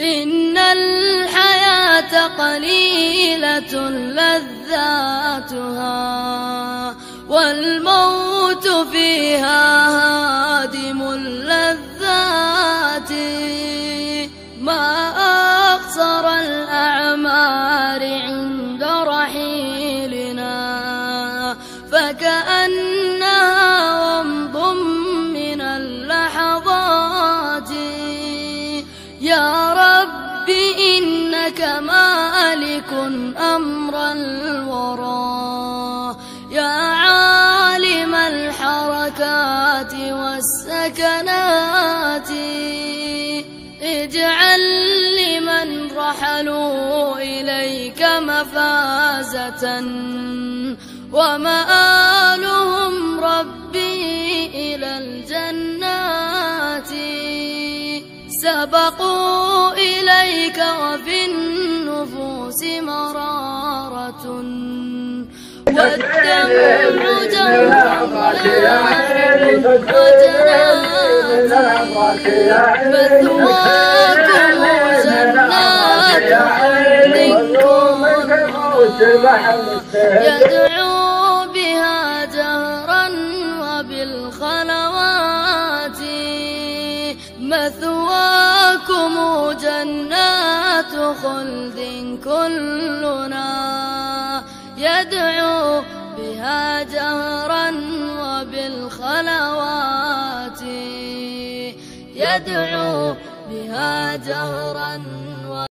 إن الحياة قليلة لذاتها والموت فيها هادم اللذات. ما أقصر الأعمار عند رحيلنا فكأن رب إنك مالك أمر الورى. يا عالم الحركات والسكنات اجعل لمن رحلوا إليك مفازة. ومآلهم ربي إلى الجنات. سبقوا مرارة والدمع جمع مثواكم جنات يدعو بها جهرا وبالخلوات مثواكم جنات خلد كلنا يدعو بها جهرا وبالخلوات. يدعو بها جهرا